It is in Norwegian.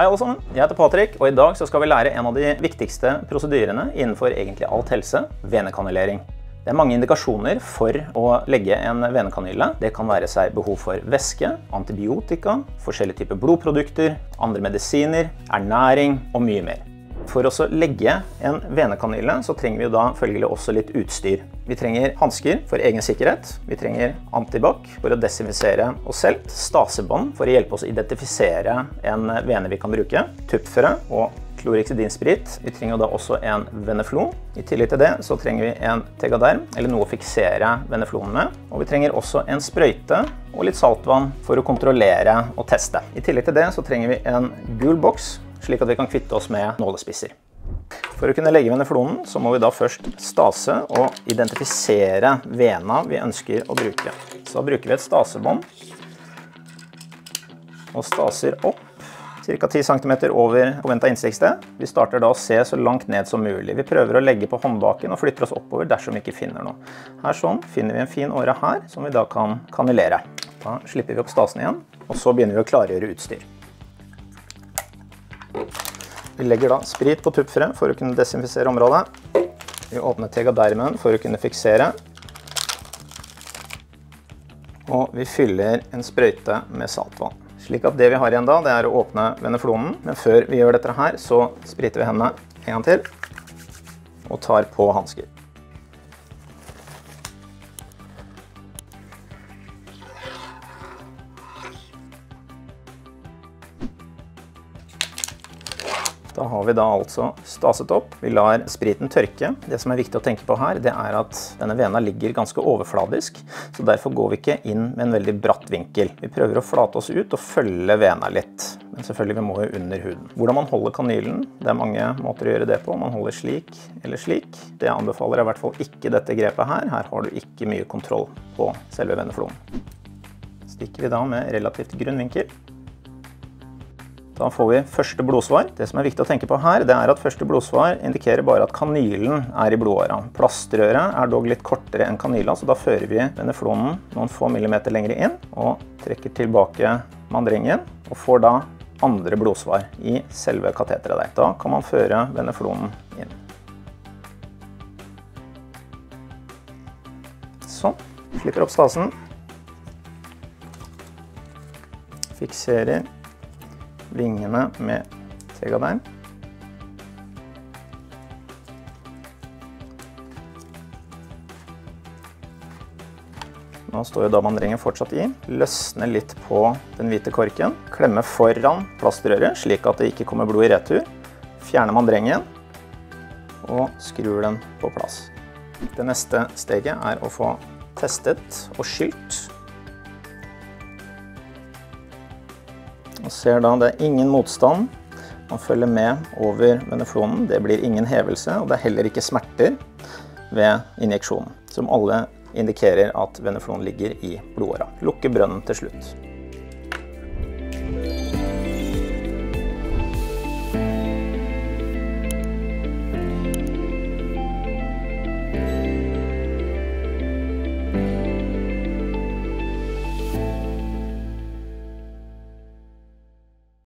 Hei alle sammen, jeg heter Patrick, og i dag skal vi lære en av de viktigste prosedyrene innenfor egentlig alt helse, venekanulering. Det er mange indikasjoner for å legge en venekanyle. Det kan være seg behov for væske, antibiotika, forskjellige typer blodprodukter, andre medisiner, ernæring og mye mer. For å legge en venekanyle så trenger vi da følgelig også litt utstyr. Vi trenger hansker for egen sikkerhet. Vi trenger antibac for å desinfisere oss selv. Stasebånd for å hjelpe oss å identifisere en vene vi kan bruke. Tupfere og klorexidinsprit. Vi trenger da også en veneflon. I tillegg til det så trenger vi en tegaderm, eller noe å fiksere veneflonen med. Og vi trenger også en sprøyte og litt saltvann for å kontrollere og teste. I tillegg til det så trenger vi en gul boks slik at vi kan kvitte oss med nålespisser. For å kunne legge veneflonen så må vi da først stase og identifisere vena vi ønsker å bruke. Så da bruker vi et stasebånd og staser opp ca. 10 cm over forventa innstikksted. Vi starter da å se så langt ned som mulig. Vi prøver å legge på håndbaken og flytter oss oppover dersom vi ikke finner noe. Her sånn finner vi en fin åre her som vi da kan kanulere. Da slipper vi opp stasen igjen, og så begynner vi å klargjøre utstyr. Vi legger da sprit på tuppfrø for å kunne desinfisere området. Vi åpner tegadermen for å kunne fiksere. Og vi fyller en sprøyte med saltvann. Slik at det vi har igjen da, det er å åpne veneflonen. Men før vi gjør dette her, så spriter vi hendene en gang til. Og tar på hansker. Da har vi da altså staset opp. Vi lar spriten tørke. Det som er viktig å tenke på her, det er at denne vena ligger ganske overfladisk, så derfor går vi ikke inn med en veldig bratt vinkel. Vi prøver å flate oss ut og følge vena litt, men selvfølgelig vi må jo under huden. Hvordan man holder kanylen, det er mange måter å gjøre det på. Man holder slik eller slik. Det anbefaler jeg i hvert fall ikke dette grepet her. Her har du ikke mye kontroll på selve veneflonen. Stikker vi da med relativt grunn vinkel. Da får vi første blodsvar. Det som er viktig å tenke på her, det er at første blodsvar indikerer bare at kanylen er i blodåra. Plastrøret er dog litt kortere enn kanyla, så da fører vi veneflonen noen få millimeter lenger inn og trekker tilbake mandringen og får da andre blodsvar i selve kateteret der. Da kan man føre veneflonen inn. Sånn. Slipper opp stasen. Fikserer vingene med segabein. Nå står jo damandringen fortsatt i. Løsner litt på den hvite korken. Klemme foran plastrøret, slik at det ikke kommer blod i retur. Fjerner mandringen, og skrur den på plass. Det neste steget er å få testet og skylt Og ser da det er ingen motstand. Man følger med over veneflonen. Det blir ingen hevelse, og det er heller ikke smerter ved injeksjonen, som alle indikerer at veneflonen ligger i blodåra. Lukker brønnen til slutt.